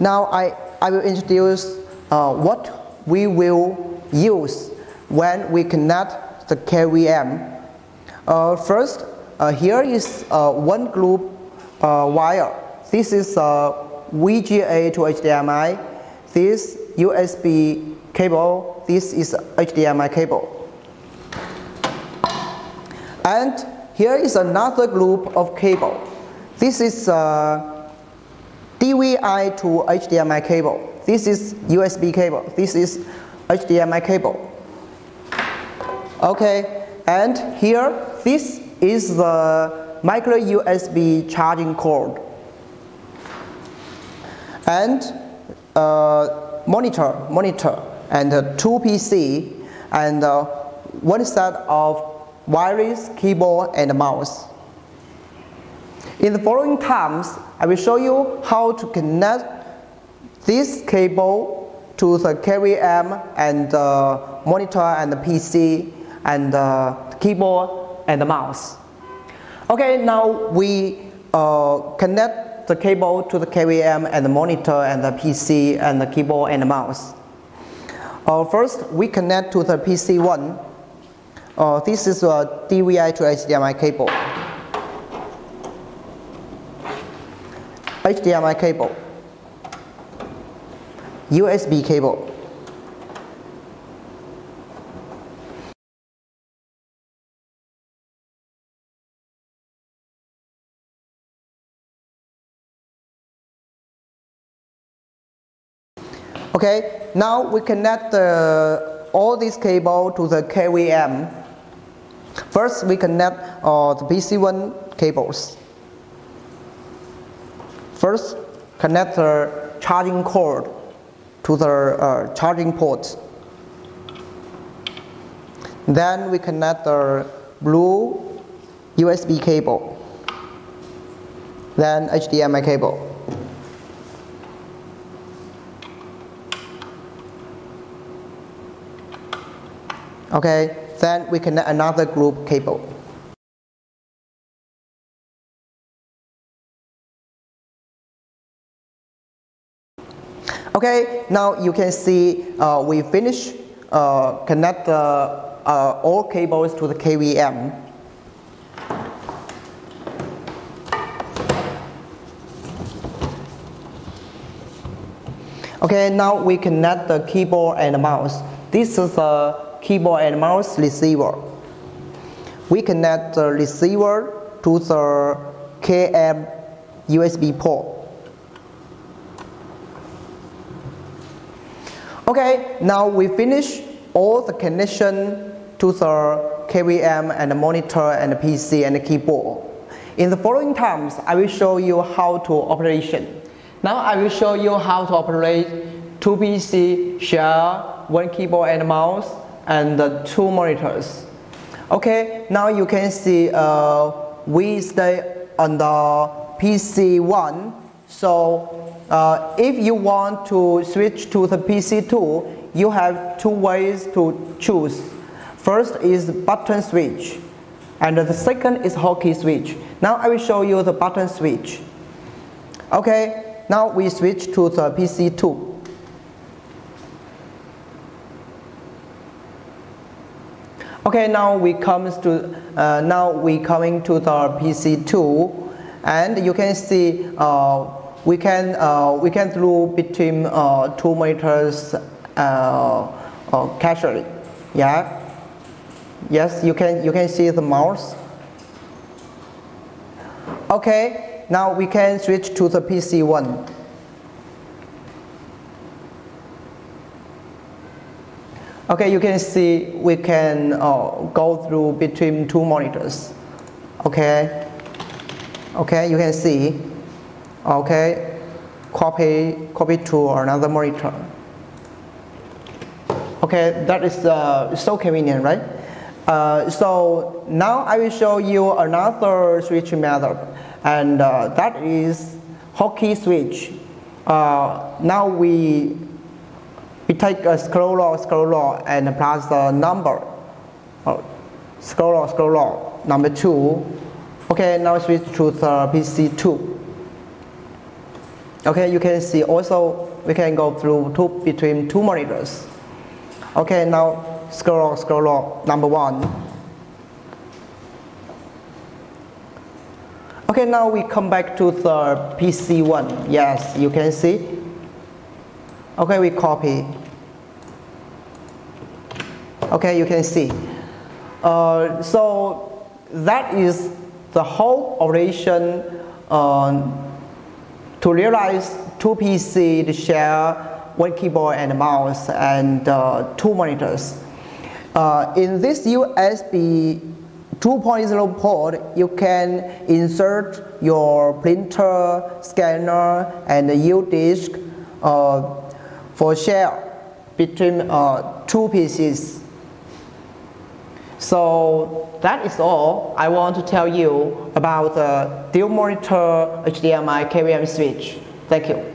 Now I, I will introduce uh, what we will use when we connect the KVM. Uh, first, uh, here is uh, one group uh, wire. This is VGA to HDMI. This USB cable. This is HDMI cable. And here is another group of cable. This is uh, DVI to HDMI cable. This is USB cable. This is HDMI cable. Okay, and here this is the micro USB charging cord. And uh, monitor, monitor, and uh, two PC, and uh, one set of wireless keyboard and mouse. In the following times, I will show you how to connect this cable to the KVM and the monitor and the PC and the keyboard and the mouse. Okay, now we uh, connect the cable to the KVM and the monitor and the PC and the keyboard and the mouse. Uh, first, we connect to the PC1 uh, this is a DVI to HDMI cable. HDMI cable. USB cable. Okay, now we connect the, all these cable to the KVM First, we connect uh, the PC1 cables. First, connect the charging cord to the uh, charging port. Then we connect the blue USB cable. Then HDMI cable. Okay, then we connect another group cable. Okay, now you can see uh, we finish uh, connect uh, all cables to the KVM. Okay, now we connect the keyboard and the mouse. This is the keyboard and mouse receiver. We connect the receiver to the KM USB port. Okay, now we finish all the connection to the KVM and the monitor and the PC and the keyboard. In the following times, I will show you how to operation. Now I will show you how to operate two PC, share one keyboard and mouse, and two monitors. Okay, now you can see uh, we stay on the PC1. So uh, if you want to switch to the PC2, you have two ways to choose. First is button switch, and the second is hotkey switch. Now I will show you the button switch. Okay, now we switch to the PC2. Okay, now we comes to uh, now we coming to the PC2, and you can see uh, we can uh, we can through between uh, two monitors uh, casually. Yeah. Yes, you can you can see the mouse. Okay, now we can switch to the PC1. Okay, you can see we can uh, go through between two monitors. Okay, okay, you can see. Okay, copy copy to another monitor. Okay, that is uh, so convenient, right? Uh, so now I will show you another switch method, and uh, that is hotkey switch. Uh, now we we take a scroll lock, scroll lock, and plus the number. Oh, scroll lock, number two. Okay, now switch to the PC2. Okay, you can see also we can go through two, between two monitors. Okay, now scroll, scroll up, number one. Okay, now we come back to the PC one. Yes, you can see. Okay, we copy. Okay, you can see. Uh, so that is the whole operation uh, to realize two PC to share one keyboard and mouse and uh, two monitors. Uh, in this USB 2.0 port, you can insert your printer, scanner, and U-disk uh, for share between uh, two PCs. So that is all I want to tell you about the dual monitor HDMI KVM switch. Thank you.